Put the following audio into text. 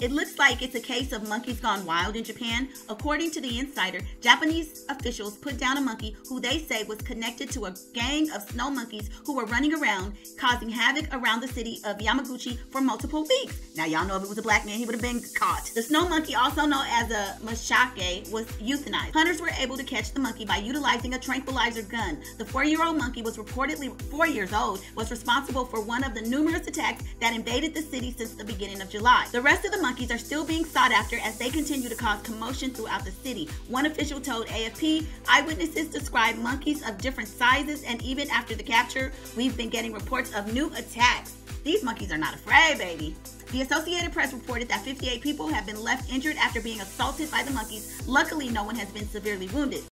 It looks like it's a case of monkeys gone wild in Japan. According to the insider, Japanese officials put down a monkey who they say was connected to a gang of snow monkeys who were running around causing havoc around the city of Yamaguchi for multiple weeks. Now, y'all know if it was a black man, he would have been caught. The snow monkey, also known as a macaque, was euthanized. Hunters were able to catch the monkey by utilizing a tranquilizer gun. The four-year-old monkey was reportedly four years old, was responsible for one of the numerous attacks that invaded the city since the beginning of July. The rest of the monkeys are still being sought after as they continue to cause commotion throughout the city. One official told AFP eyewitnesses described monkeys of different sizes, and even after the capture, we've been getting reports of new attacks. These monkeys are not afraid, baby. The Associated Press reported that 58 people have been left injured after being assaulted by the monkeys. Luckily, no one has been severely wounded.